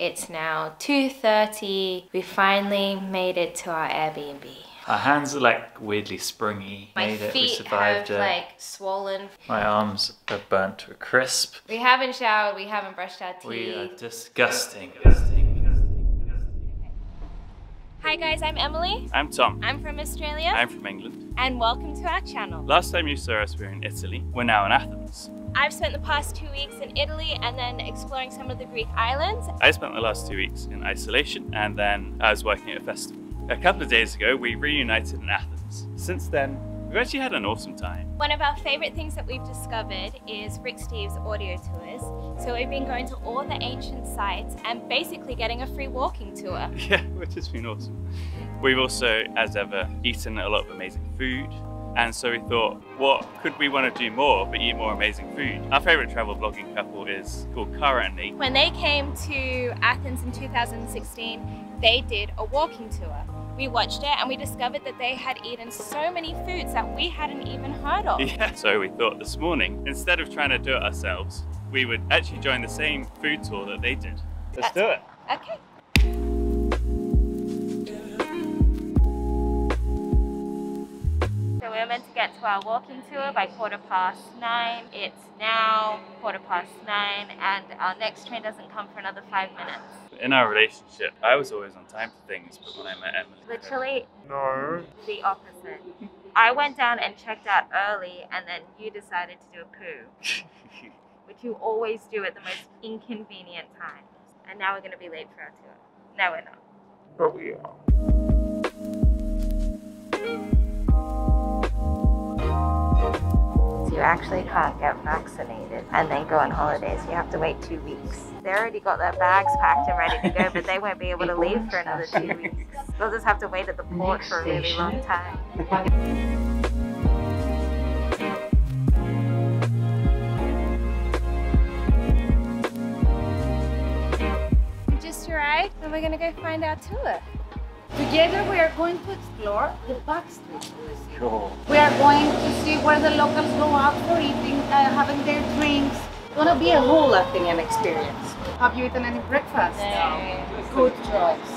It's now 2.30. We finally made it to our Airbnb. Our hands are like weirdly springy. My Made it, we feet survived have it. like swollen. My arms are burnt to a crisp. We haven't showered, we haven't brushed our teeth. We are disgusting. Hi guys, I'm Emily. I'm Tom. I'm from Australia. I'm from England. and welcome to our channel. Last time you saw us, we were in Italy. We're now in Athens. I've spent the past two weeks in Italy and then exploring some of the Greek islands. I spent the last two weeks in isolation and then I was working at a festival. A couple of days ago, we reunited in Athens. Since then, we've actually had an awesome time. One of our favorite things that we've discovered is Rick Steves audio tours. So we've been going to all the ancient sites and basically getting a free walking tour. Yeah, which has been awesome. We've also, as ever, eaten a lot of amazing food. And so we thought, what could we want to do more but eat more amazing food? Our favorite travel blogging couple is called Kara and. When they came to Athens in 2016, they did a walking tour. We watched it and we discovered that they had eaten so many foods that we hadn't even heard of. Yeah, so we thought this morning, instead of trying to do it ourselves, we would actually join the same food tour that they did. Let's do it. Okay. So we're meant to get to our walking tour by quarter past nine. It's now quarter past nine and our next train doesn't come for another five minutes. In our relationship, I was always on time for things, but when I met Emily, Literally no. the opposite. I went down and checked out early and then you decided to do a poo, which you always do at the most inconvenient times. And now we're going to be late for our tour. No, we're not. but we are. So you actually can't get vaccinated and then go on holidays. You have to wait two weeks. They already got their bags packed and ready to go, but they won't be able to leave for another two weeks. They'll just have to wait at the port for a really long time. We just arrived and we're gonna go find our tour. Together we are going to explore the backstreet museum. Cool. We are going to see where the locals go out for eating, uh, having their drinks. It's gonna be a whole Athenian experience. Have you eaten any breakfast? No. Good choice.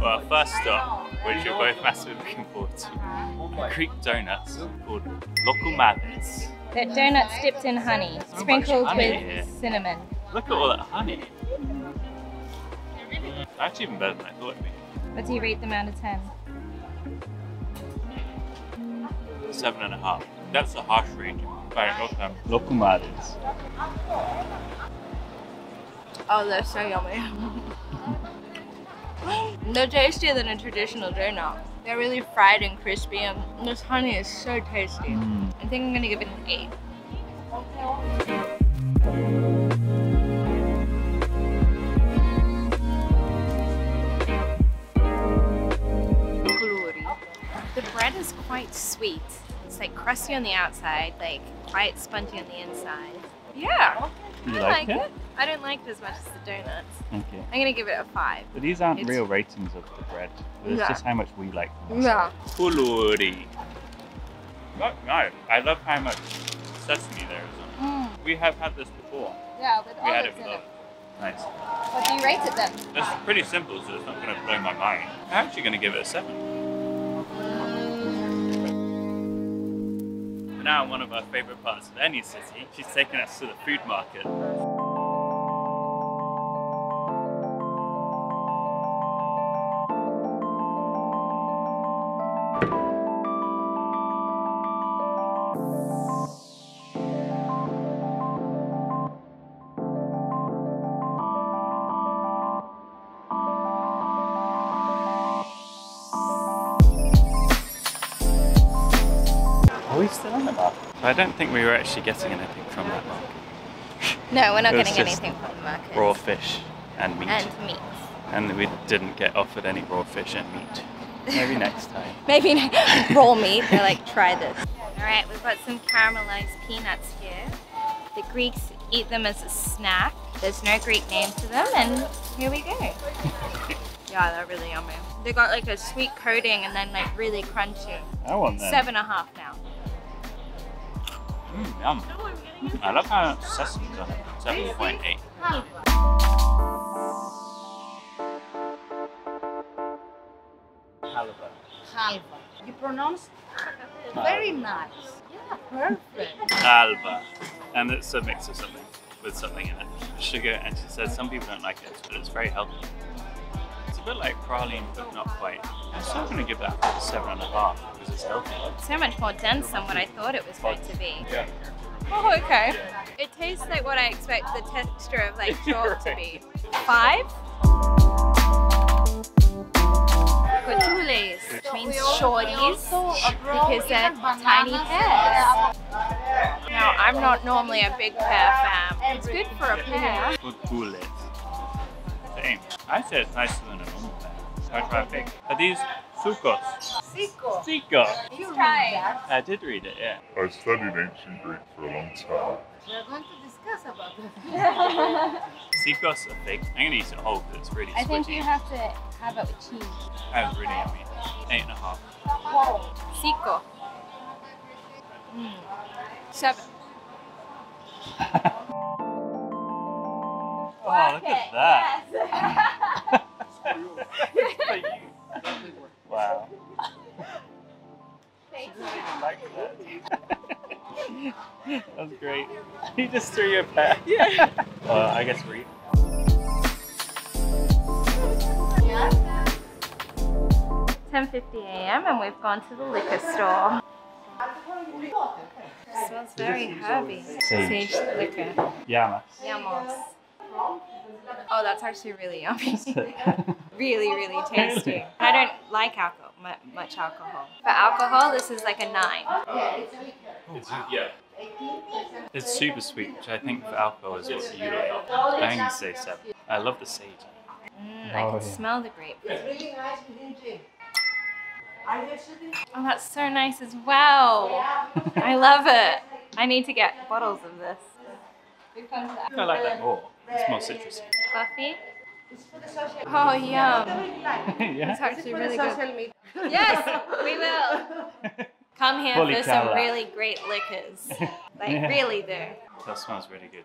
Well, first stop, which we're both massively looking forward to, are Greek donuts called Loukoumades. They're donuts dipped in honey, sprinkled honey with here. cinnamon. Look at all that honey. Actually, even better than I thought it'd be. What do you rate them out of 10? Seven and a half. That's a harsh rating. Right, okay. Loukoumades. Oh, they're so yummy. they're tastier than a traditional donut. They're really fried and crispy, and this honey is so tasty. Mm. I think I'm gonna give it an 8. The bread is quite sweet. It's like crusty on the outside, like quite spongy on the inside. Yeah, You I like like it? it. I don't like it as much as the donuts. Okay. I'm gonna give it a five. But these aren't It's- real ratings of the bread. It's Yeah. just how much we like them. Yeah. Koulouri. No, no, I love how much sesame there is on it. Mm. We have had this before. Yeah, with We had it olives in before. it. Nice. What do you rate it then? It's pretty simple, so it's not going to blow my mind. I'm actually going to give it a 7. Now one of our favourite parts of any city. She's taking us to the food market. I don't think we were actually getting anything from that market. No, we're not getting anything from the market. Raw fish and meat. And meat. And we didn't get offered any raw fish and meat. Maybe next time. Maybe not. raw meat. They're like, try this. All right, we've got some caramelized peanuts here. The Greeks eat them as a snack. There's no Greek name to them, and here we go. Yeah, they're really yummy. They got like a sweet coating and then like really crunchy. I want them. Seven and a half now. Mm, yum. I love how sesame's on it. 7.8. Halibut. Halva. You pronounce very nice. Yeah, perfect. Halva. And it's a mix of something with something in it. Sugar, and she said some people don't like it, but it's very healthy. Bit like praline, but not quite. I'm still going to give that a seven and a half because it's healthy. So much more dense than what I thought it was going to be. Yeah. Oh, okay. It tastes like what I expect the texture of like chalk to be. Five? Cotules, which means shorties because they're tiny pears. Now, I'm not normally a big pear fan. It's good for a pear. Cotules. Same. I say it's nicer than a normal pear. I'll try a pig. Are these sucos? Sico. Sico. You try it. that? I did read it, yeah. I studied ancient Greek for a long time. We're going to discuss about that. Seacos are fake. I'm gonna eat it whole because it's really I think you have to have it with cheese. That was really yummy. Eight and a half. Cinco. Mm. Seven. Oh, look at that. wow. like that. That's great. You just threw your pet. Yeah. well, I guess we're eating. 10:50 a.m. and we've gone to the liquor store. smells very herby. Sage. liquor. Yamas. Yamos. Oh, that's actually really yummy. really, really tasty. I don't like alcohol, much alcohol. For alcohol, this is like a nine. It's, yeah. It's super sweet, which I think for alcohol is what you like. I think you say seven. I love the sage. Mm, I Oh, can yeah. smell the grape. Oh, that's so nice as well. I love it. I need to get bottles of this. I like that more. It's more citrusy. Coffee? Oh, yum. yeah. It's actually really good. Yes, we will. Come here for some Policala. really great liquors. Like, Yeah. really though. That smells really good.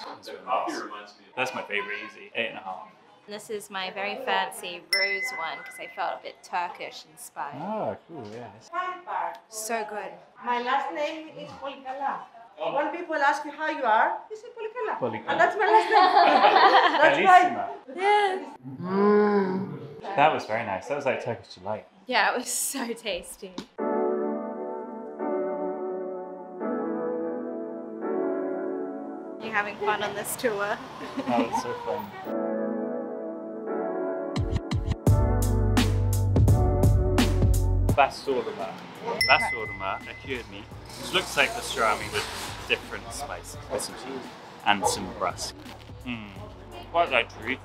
Smells really nice. That's my favorite, easy. Eight and a half. This is my very fancy rose one because I felt a bit Turkish inspired. Oh, ah, cool, yeah. So good. My last name is Polikala. When people ask you how you are, you say Polikala. Policala. And that's my last name. That's why. Bellissima. Yes. Mm. That was very nice. That was like Turkish delight. Yeah, it was so tasty. You having fun on this tour? That was so fun. Basorma. Basorma, a cured meat, which looks like pastrami with different spices, with some cheese and some brusk. Mm. Quite like to eat.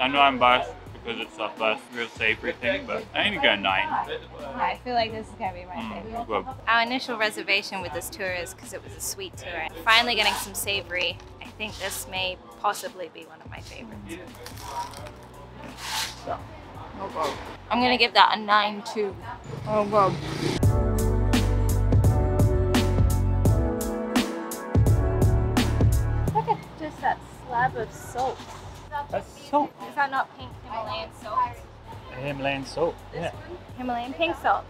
I know I'm biased because it's our first real savory thing, but I only go nine. I feel like this is gonna be my Mm. Well, Our initial reservation with this tour is because it was a sweet tour. Finally getting some savory. I think this may possibly be one of my favorites. Oh god. I'm gonna give that a 9 too. Oh god. Slab of salt. that's salt. Is that not pink Himalayan salt? Himalayan salt. Yeah. Himalayan pink salt.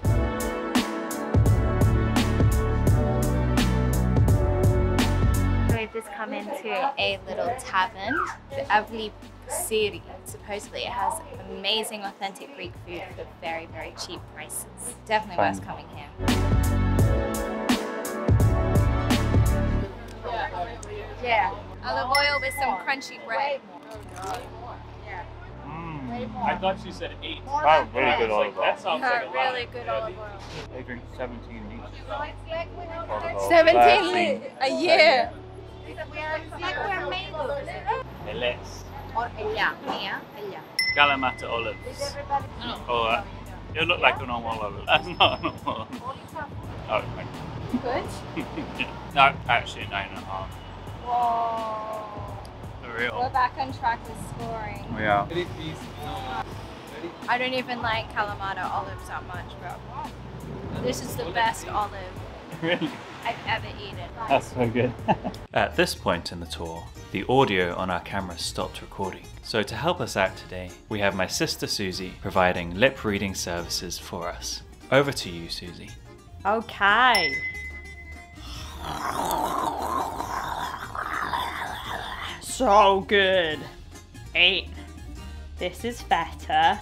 We've just come into a little tavern, the Avli Siri. Supposedly it has amazing authentic Greek food for very, very cheap prices. Definitely worth coming here. Yeah. Olive oil with some crunchy bread. Mm. I thought she said eight. Wow, really good olive oil. That sounds like a lot. really good olive oil. They drink 17 each. Olive oil. 17 Thirteen. a year. It's like we're made of Eles. Or ella, mia, ella. Kalamata olives. Oh, uh, it looked like a normal olive. That's not a normal olive. Oh, okay. Good. no, actually nine and a half. Whoa. They're Unreal. We're back on track with scoring. We are. I don't even like Kalamata olives that much, but this is the best olive Really? I've ever eaten. That's so good. At this point in the tour, the audio on our camera stopped recording. So to help us out today, we have my sister Susie providing lip reading services for us. Over to you, Susie. Okay. So good. Eight. This is better.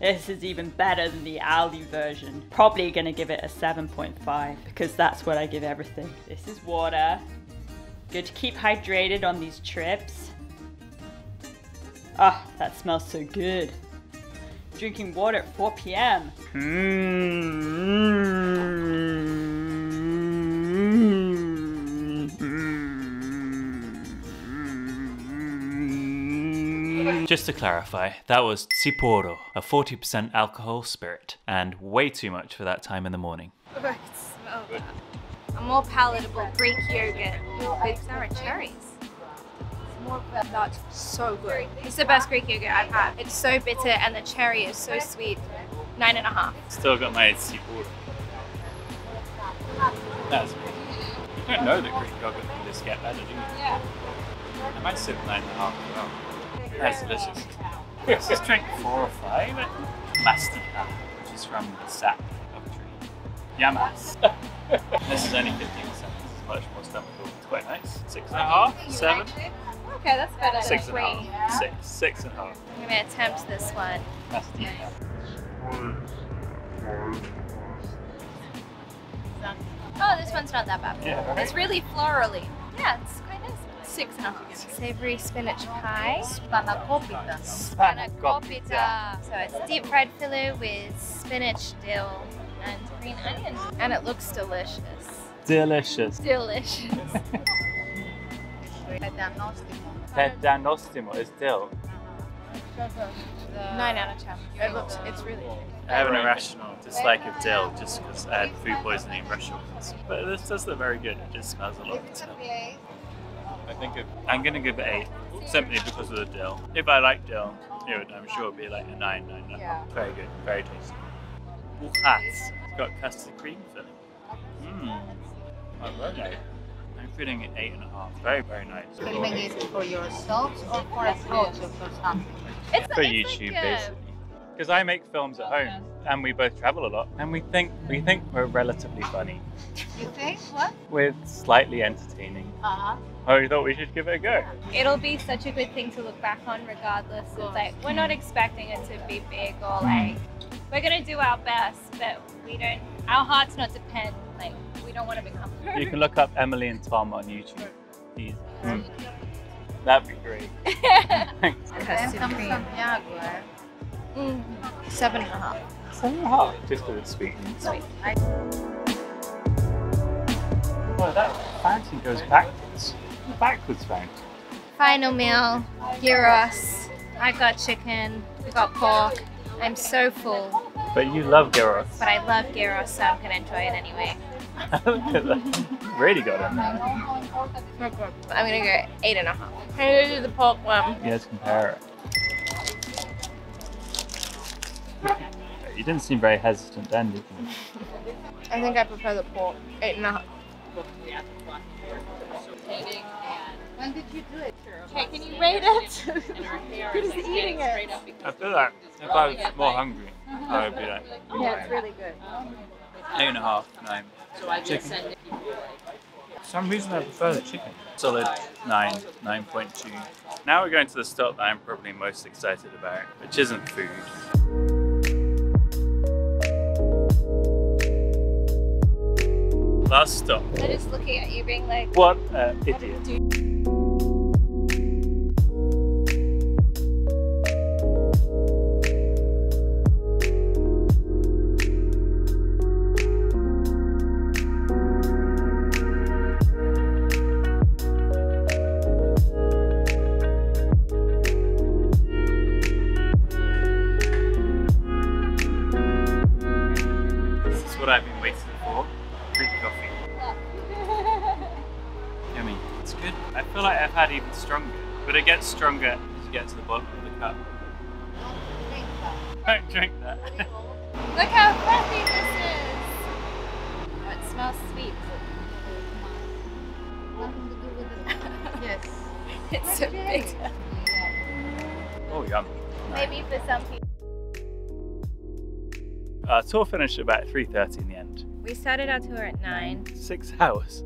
This is even better than the Aldi version. Probably gonna give it a 7.5 because that's what I give everything. This is water. Good to keep hydrated on these trips. Ah, that smells so good. Drinking water at 4 p.m. Hmm. Just to clarify, that was Tsipouro, a 40% alcohol spirit, and way too much for that time in the morning. I smell that. A more palatable Greek yogurt with sour cherries. It's more that's so good. It's the best Greek yogurt I've had. It's so bitter and the cherry is so sweet. Nine and a half. Still got my seafood. That's good. You don't know that Greek yogurt can just get better, do you? Yeah. I might sit nine and a half as well. That's delicious. Let's just drink four or five. mastika, which is from the sap of a tree. Yamas. this is only 15%. This is much more stomachable. It's quite nice. Six and a half? Seven? Okay, that's better Six than and a three. half. Six. Six and a half. I'm gonna attempt this one. Mastica. Oh, this one's not that bad. Yeah, right? It's really florally. Yeah, it's quite nice. Six and a half. Savory spinach pie. Spanakopita. Spanakopita. So it's deep fried fillet with spinach, dill, and green onions. And it looks delicious. Delicious. Delicious. Pedanostimo is dill. Nine out of ten. It looks, it's really good. I have an irrational dislike of dill just because I had food poisoning in Russia once. But this does look very good. It just smells a lot of dill. I think it, I'm going to give it 8 simply because of the dill. If I like dill, it would, I'm sure it would be like a 9, 9 and a half. Very good, very tasty. Bougatsa. It's got custard cream filling. Mmm. I love nice. I'm feeling it 8.5. Very, very nice. Filming it for yourselves or for a project or something? It's, for it's YouTube, like a- basically. Because I make films at home, and we both travel a lot, and we think we think we're relatively funny. You think? What? We're slightly entertaining. Uh-huh. Oh, we thought we should give it a go. It'll be such a good thing to look back on regardless. It's like we're not expecting it to be big or like we're gonna do our best, but we don't our hearts not depend like we don't want to become You can look up Emily and Tom on YouTube. Easy. That'd be great. Thanks. Custard cream. Santiago, eh? Mm, seven and a half. Seven and a half. Just because it's sweet. Sweet. Oh, that fountain goes backwards. Backwards fountain. Final meal, gyros. I got chicken, we got pork. I'm so full, But you love gyros. but I love gyros, so I'm gonna enjoy it anyway. Look at that. Really got it. I'm gonna go eight and a half. I'm gonna do the pork one. Yeah, let's compare it. You didn't seem very hesitant then, did you? I think I prefer the pork. Eight and a half. When did you do it? Okay, can you rate it? Who's eating it? I feel like if I was more hungry, I would be like Yeah, it's really good. eight and a half, nine. Chicken. For some reason I prefer the chicken. Solid nine, nine point two. Now we're going to the stop that I'm probably most excited about, which isn't food. Last stop. They're just looking at you being like, What an idiot. Gets stronger as you get to the bottom of the cup. Don't drink that. Look how fluffy this is. Oh, it smells sweet. Yes. It's so bitter. oh, yum. Maybe for some people. Our tour finished about 3.30 in the end. We started our tour at 9. Six hours.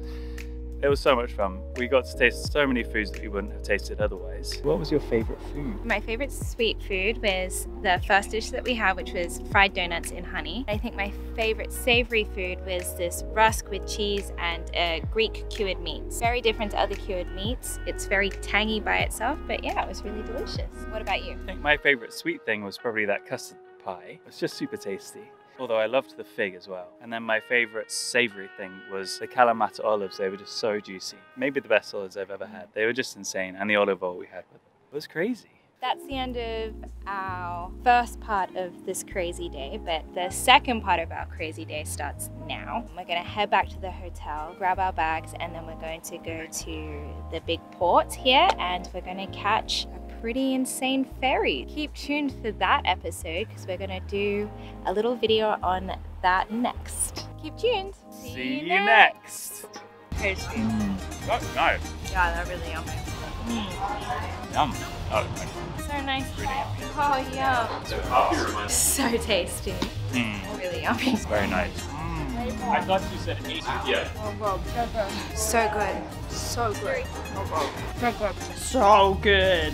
It was so much fun. We got to taste so many foods that we wouldn't have tasted otherwise. What was your favourite food? My favorite sweet food was the first dish that we had, which was fried donuts in honey. I think my favorite savory food was this rusk with cheese and a Greek cured meats. Very different to other cured meats. It's very tangy by itself, but yeah, it was really delicious. What about you? I think my favourite sweet thing was probably that custard pie. It's just super tasty. Although I loved the fig as well. And then my favourite savoury thing was the Kalamata olives. They were just so juicy. Maybe the best olives I've ever had. They were just insane. And the olive oil we had with. It was crazy. That's the end of our first part of this crazy day, but the second part of our crazy day starts now. We're to head back to the hotel, grab our bags, and then we're going to go to the big port here and we're to catch pretty insane ferry. Keep tuned for that episode because we're going to do a little video on that next. Keep tuned. See, you next. Tasty. That's nice. Yeah, they're really yummy. Mm. Yum. Oh, okay. So nice. Oh, yum. So tasty. Mm, Really yummy. very nice. Mm. I thought you said eight. Yeah. Oh, so good. So good. So good.